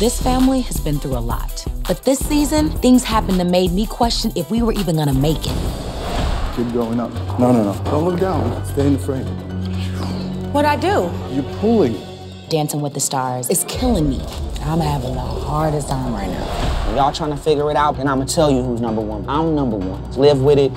This family has been through a lot. But this season, things happened that made me question if we were even gonna make it. Keep going up. No, no, no. Don't look down. Stay in the frame. What'd I do? You're pulling. Dancing with the Stars is killing me. I'm having the hardest time right now. Y'all trying to figure it out, and I'm gonna tell you who's number one. I'm number one. Live with it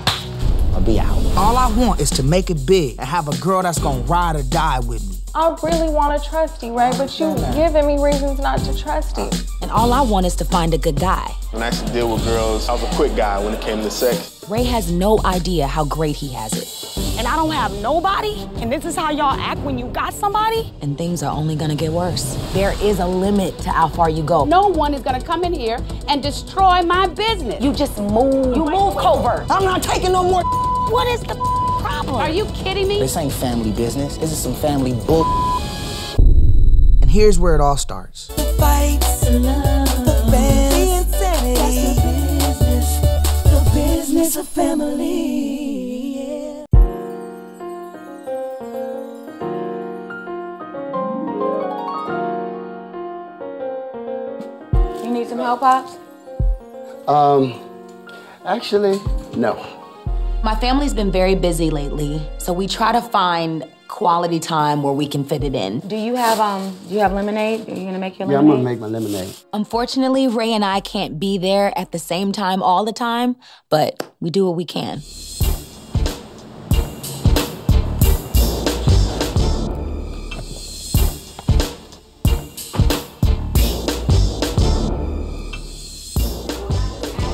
or be out. All I want is to make it big and have a girl that's gonna ride or die with me. I really want to trust you, right? But you giving me reasons not to trust you. And all I want is to find a good guy. When I used to deal with girls, I was a quick guy when it came to sex. Ray has no idea how great he has it. And I don't have nobody? And this is how y'all act when you got somebody? And things are only gonna get worse. There is a limit to how far you go. No one is gonna come in here and destroy my business. You just move. You move covert. I'm not taking no more. What is the problem? Are you kidding me? This ain't family business. This is some family bull. And here's where it all starts. The business of family. Yeah. You need some help, Pops? Um, actually, no. My family's been very busy lately, so we try to find quality time where we can fit it in. Do you have um? Do you have lemonade? Are you gonna make your lemonade? Yeah, I'm gonna make my lemonade. Unfortunately, Ray and I can't be there at the same time all the time, but we do what we can.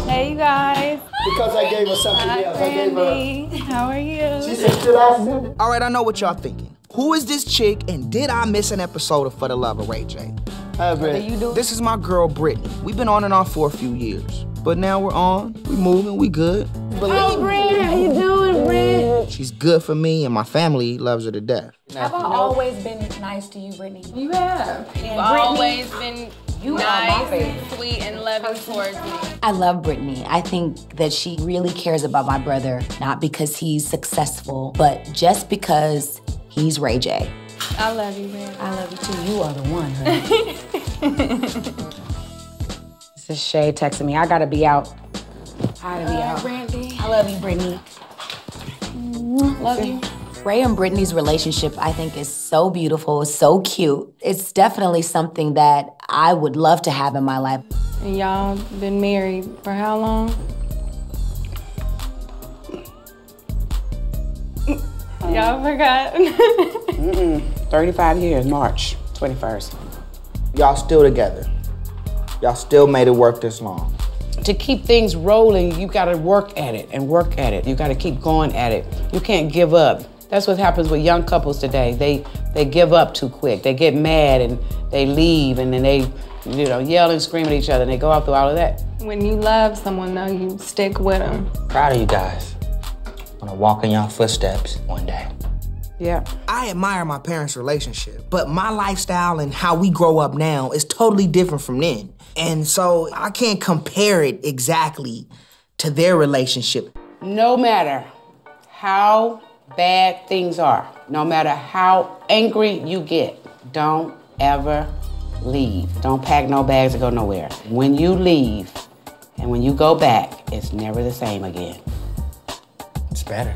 Hey, you guys. Because I gave her something else. I gave her. Randy, how are you? She said, should I? All right, I know what y'all thinking. Who is this chick and did I miss an episode of For the Love of Ray J? Hi, Brett. This is my girl Brittany. We've been on and off for a few years. But now we're on, we moving, we good. Oh, Brent, how you doing, Brent? She's good for me and my family loves her to death. Have I always been nice to you, Brittany? You have. You've always been nice, sweet, and loving towards me. I love Brittany. I think that she really cares about my brother, not because he's successful, but just because he's Ray J. I love you, man. I love you too. You are the one, honey. This is Shay texting me. I gotta be out. I gotta be out. Brandy. I love you, Brittany. Love you. Ray and Brittany's relationship, I think, is so beautiful, so cute. It's definitely something that I would love to have in my life. And y'all been married for how long? y'all forgot. mm, mm 35 years, March 21st. Y'all still together. Y'all still made it work this long. To keep things rolling, you gotta work at it and work at it. You gotta keep going at it. You can't give up. That's what happens with young couples today. They they give up too quick. They get mad and they leave and then they, you know, yell and scream at each other and they go out through all of that. when you love someone, though, you stick with them. Proud of you guys. Gonna walk in y'all footsteps one day. Yeah. I admire my parents' relationship, but my lifestyle and how we grow up now is totally different from then. And so I can't compare it exactly to their relationship. No matter how bad things are, no matter how angry you get, don't ever leave. Don't pack no bags to go nowhere. When you leave and when you go back, it's never the same again. It's better.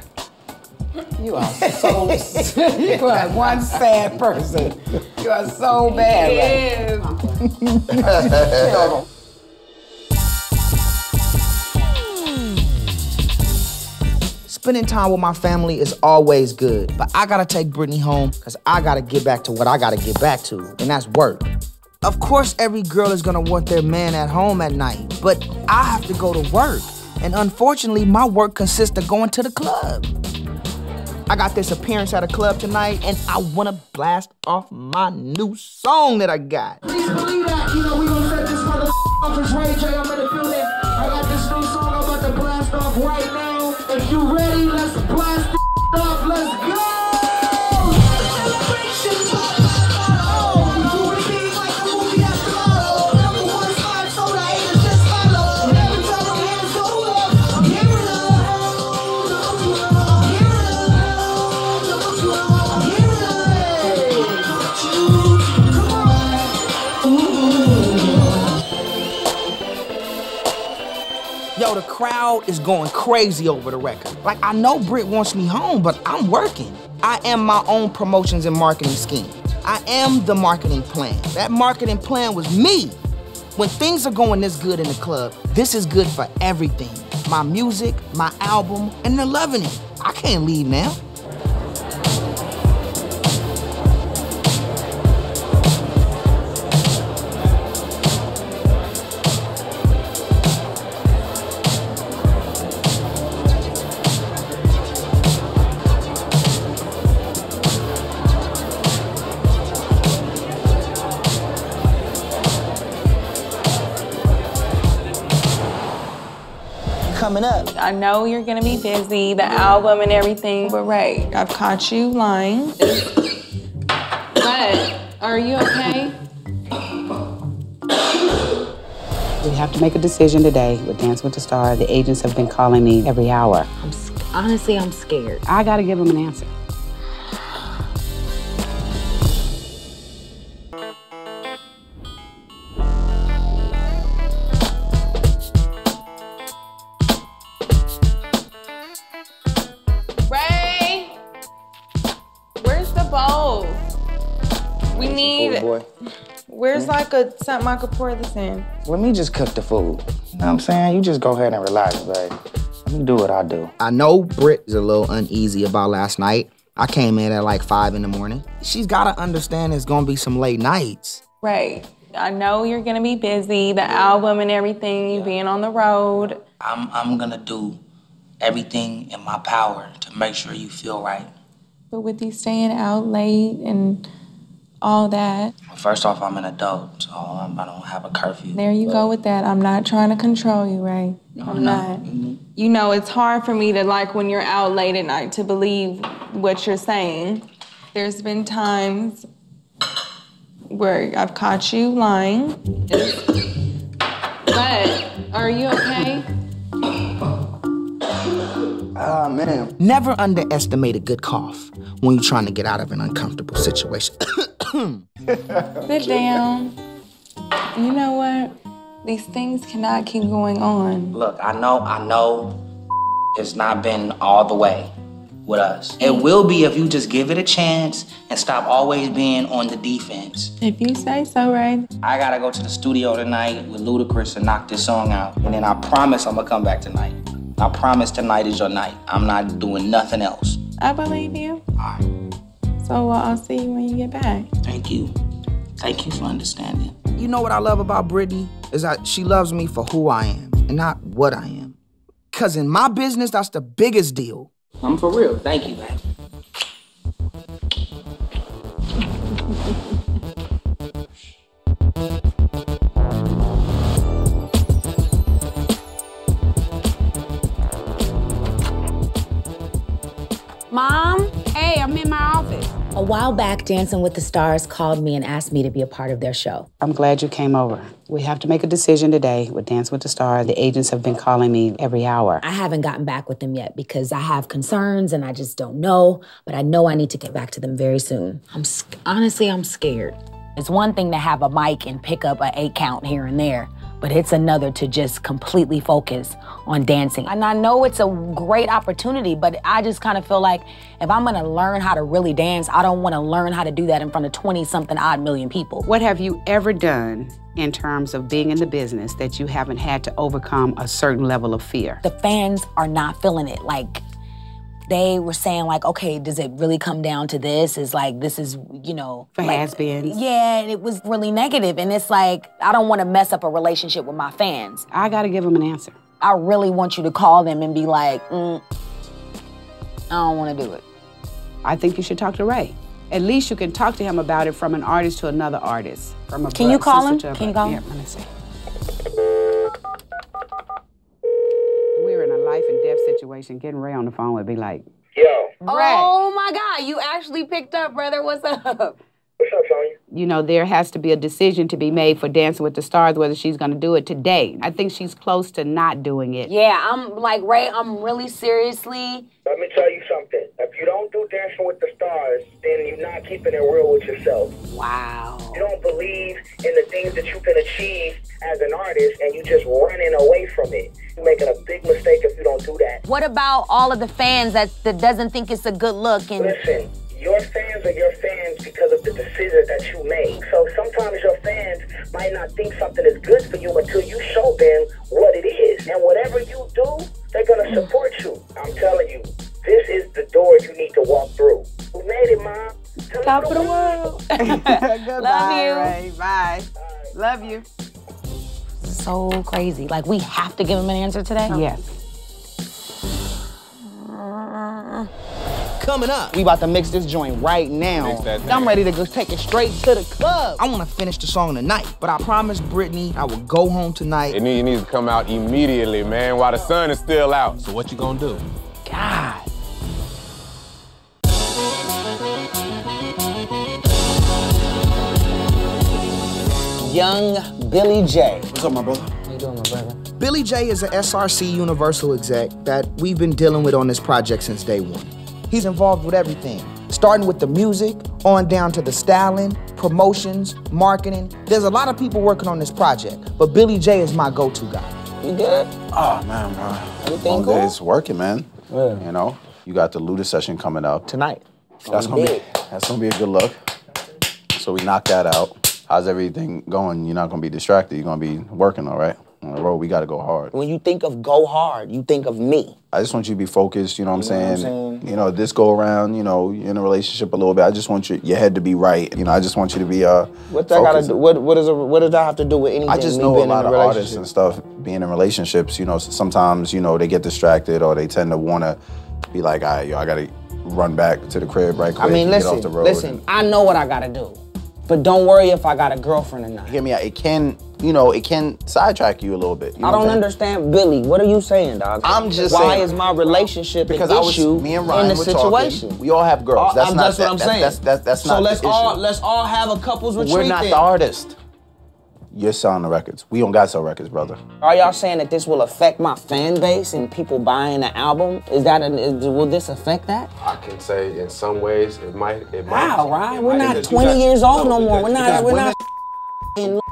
You are so you are one sad person. You are so bad. Right? Spending time with my family is always good, but I gotta take Brittany home because I gotta get back to what I gotta get back to, and that's work. Of course, every girl is gonna want their man at home at night, but I have to go to work. And unfortunately, my work consists of going to the club. I got this appearance at a club tonight, and I wanna blast off my new song that I got. Please believe that. You know, we gonna set this mother off as Ray J. I'm in the building. I got this new song I'm about to blast off right now. If you ready, the crowd is going crazy over the record. Like, I know Britt wants me home, but I'm working. I am my own promotions and marketing scheme. I am the marketing plan. That marketing plan was me. When things are going this good in the club, this is good for everything. My music, my album, and they're loving it. I can't leave now. Coming up. I know you're gonna be busy, the album and everything, but right, I've caught you lying. But are you okay? We have to make a decision today with Dance with the Star. The agents have been calling me every hour. I'm honestly, I'm scared. I gotta give them an answer. We need. boy. Where's hmm? like a something I could pour this in? Let me just cook the food. You know what I'm saying? You just go ahead and relax, babe. Let me do what I do. I know Britt is a little uneasy about last night. I came in at like five in the morning. She's gotta understand it's gonna be some late nights. Right. I know you're gonna be busy, the album and everything, you being on the road. I'm I'm gonna do everything in my power to make sure you feel right. But with you staying out late and all that, First off, I'm an adult, so I'm, I don't have a curfew. there you go with that. I'm not trying to control you, Ray. I'm not. You know, it's hard for me to like when you're out late at night to believe what you're saying. There's been times where I've caught you lying. But are you okay? Ah, man. Never underestimate a good cough when you're trying to get out of an uncomfortable situation. Hmm. Sit down. You know what? These things cannot keep going on. Look, I know, I know it's not been all the way with us. It will be if you just give it a chance and stop always being on the defense. If you say so, Ray. I gotta go to the studio tonight with Ludacris and knock this song out. And then I promise I'm gonna come back tonight. I promise tonight is your night. I'm not doing nothing else. I believe you. So uh, I'll see you when you get back. Thank you. Thank you for understanding. You know what I love about Brittany? Is that she loves me for who I am and not what I am. Cause in my business, that's the biggest deal. I'm for real. Thank you, man. Mom, hey, I'm in my office. A while back, Dancing with the Stars called me and asked me to be a part of their show. I'm glad you came over. We have to make a decision today with Dance with the Stars. The agents have been calling me every hour. I haven't gotten back with them yet because I have concerns and I just don't know, but I know I need to get back to them very soon. I'm honestly, I'm scared. It's one thing to have a mic and pick up an eight count here and there, but it's another to just completely focus on dancing. And I know it's a great opportunity, but I just kind of feel like if I'm gonna learn how to really dance, I don't wanna learn how to do that in front of 20 something odd million people. What have you ever done in terms of being in the business that you haven't had to overcome a certain level of fear? The fans are not feeling it. Like, they were saying like, okay, does it really come down to this? Is like this is you know For like, has-beens. Yeah, and it was really negative, and it's like I don't want to mess up a relationship with my fans. I got to give them an answer. I really want you to call them and be like, mm, I don't want to do it. I think you should talk to Ray. At least you can talk to him about it from an artist to another artist. From a Can you call him? Can you call yeah, him? let me see. We're in a life and death situation. Getting Ray on the phone would be like, yo Oh my God, you actually picked up, brother. What's up? What's up, Sonja? you know, there has to be a decision to be made for Dancing with the Stars whether she's going to do it today. I think she's close to not doing it. Yeah, I'm like Ray. I'm really seriously. Let me tell you something. You don't do Dancing with the Stars, then you're not keeping it real with yourself. Wow. You don't believe in the things that you can achieve as an artist and you're just running away from it. You're making a big mistake if you don't do that. What about all of the fans that, that doesn't think it's a good look and Listen, your fans are your fans because of the decisions that you make. So sometimes your fans might not think something is good for you until you show them what it is. And whatever you do, they're gonna support you. I'm telling you, this is the door you need to walk through. You made it, mom. Tell Top of the world. Goodbye, Love you. Ray. Bye. Love you. so crazy? Like we have to give him an answer today? Yes. Coming up. We about to mix this joint right now. Mix that thing. I'm ready to go take it straight to the club. I want to finish the song tonight, but I promised Brittany I would go home tonight. It, need, it needs to come out immediately, man, while the sun is still out. So what you gonna do? Young Billy J. What's up, my brother? How you doing, my brother? Billy J is an SRC Universal exec that we've been dealing with on this project since day one. He's involved with everything, starting with the music, on down to the styling, promotions, marketing. There's a lot of people working on this project, but Billy J is my go-to guy. You good? Oh man, bro. Everything Long cool? days working, man. Yeah. You know, you got the Luda session coming up. tonight. That's gonna be that's gonna be a good look. So we knock that out. How's everything going? You're not gonna be distracted. You're gonna be working, all right? On the road, we gotta go hard. When you think of go hard, you think of me. I just want you to be focused. You know what I'm You know what I'm saying? saying? You know, this go around. You know, you're in a relationship a little bit. I just want your, your head to be right. You know, I just want you to be uh. What that gotta do? What what is a, what does that have to do with anything? I just know a lot in of artists and stuff being in relationships. You know, sometimes you know they get distracted or they tend to want to be like, "All right, yo, I gotta run back to the crib right quick I mean, listen, get off the road." listen. I know what I gotta do, but don't worry if I got a girlfriend or not. Hear me out. It can, you know, it can sidetrack you a little bit. You know I don't understand, Billy. What are you saying, dog? I'm just why saying- is my relationship because an I was issue me and Ryan in the situation? talking. We all have girls. All- that's I'm- not that's what I'm that's- saying. That's that's that's so not let's the all let's all have a couples retreat. We're not then. the artist. You're selling the records. We don't got to sell records, brother. Are y'all saying that this will affect my fan base and people buying the album? Is that an, is, will this affect that? I can say in some ways it might. It might. Wow, Ryan, it we're might, not 20 got- years old no because- more. We're not. We're not.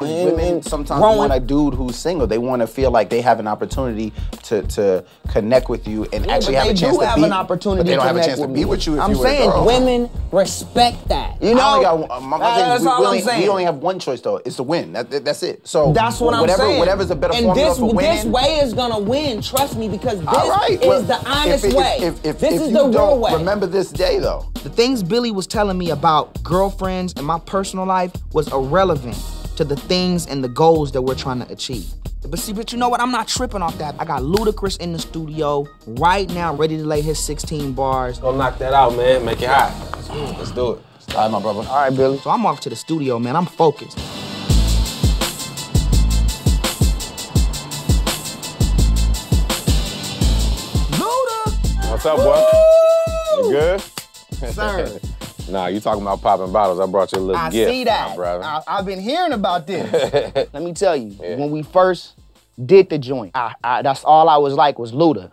In- Women sometimes growing- want a dude who's single. They want to feel like they have an opportunity to to connect with you and Yeah, actually have a chance do to have be. an opportunity but they don't to have a connect chance to with be me. with you if I'm you were a saying girl. women respect that. You know, I only got, my, my That- thing that's we, all we I'm only, saying. we only have one choice though. It's to win. That, that- that's it. So That's what whatever, I'm saying. Whatever's a better and formula this, for winning. This way is gonna win. Trust me, because this all right. is well, the honest if, it- way. If, if, this if is you the real don't way. remember this day though. The things Billy was telling me about girlfriends and my personal life was irrelevant to the things and the goals that we're trying to achieve. But see, but you know what? I'm not tripping off that. I got Ludacris in the studio right now, ready to lay his 16 bars. Go knock that out, man. Make it hot. Let's do it. All right, my brother. All right, Billy. So I'm off to the studio, man. I'm focused. What's up, boy? You good? Sir. nah, you talking about popping bottles. I brought you a little I gift. see that. my brother. I, I've been hearing about this. Let me tell you, when we first did the joint, I, I, that's all I was like was Luda,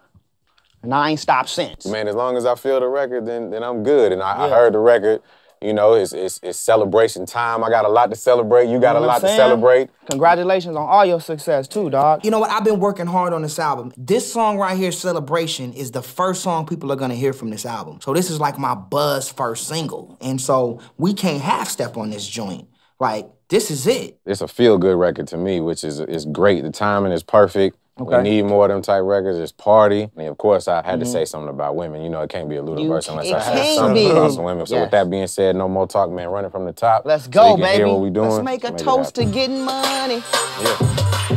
and I ain't stopped since. Man, as long as I feel the record, then then I'm good. And I, I heard the record. You know, it's, it's it's celebration time. I got a lot to celebrate. You got You know a lot I'm to celebrate. Congratulations on all your success too, dog. You know what? I've been working hard on this album. This song right here, Celebration, is the first song people are gonna hear from this album. So this is like my buzz first single. And so we can't half step on this joint. Like, this is it. It's a feel good record to me, which is is great. The timing is perfect. Okay. We need more of them type records. It's party. And of course, I had to Mhm. say something about women. You know, it can't be a Luda verse unless I have something be. about some women. So Yes. with that being said, no more talk, man. Running from the top. Let's so go, can baby. Hear what we doing. Let's make a toast to getting money. Luda,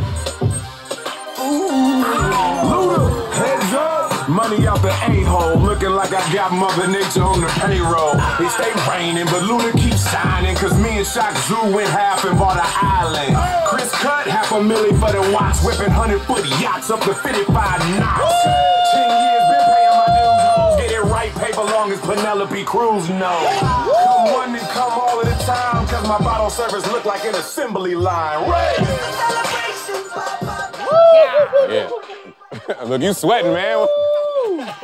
Money out the a-hole, looking like I got Mother Nature on the payroll. It stay raining, but Luda keeps shining, cause me and Chaka Zulu went half and bought an island. Chris cut half a milli for the watch, whipping 100 foot yachts up to 55 knots. Ten years been paying my dues, hoes. Get it right, paper long as Penelope Cruz know. Come one and come all of the time, cause my bottle service look like an assembly line. Right? Yeah. Look, you sweating, man.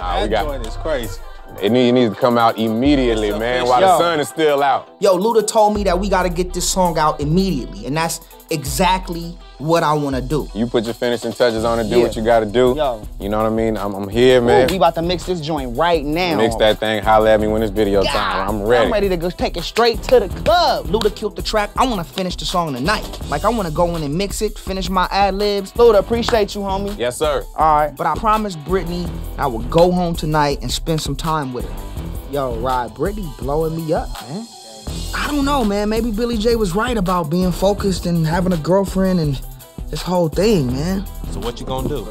Nah, we got joint is crazy. It, need, it needs to come out immediately, man, while the sun is still out. Yo, Luda told me that we gotta get this song out immediately, and that's exactly what I want to do. You put your finishing touches on it, do Yeah. what you gotta do. Yo. You know what I mean? I'm, I'm here, Ooh, man. we about to mix this joint right now. Mix that thing, holla at me when it's video time. I'm ready. I'm ready to go take it straight to the club. Luda killed the track. I want to finish the song tonight. Like I want to go in and mix it, finish my ad libs. Luda, appreciate you, homie. Yes, sir. All right, but I promised Brittany I would go home tonight and spend some time with her. Yo, Rod, Brittany blowing me up, man. I don't know, man. Maybe Billy J was right about being focused and having a girlfriend and this whole thing, man. So what you gonna do?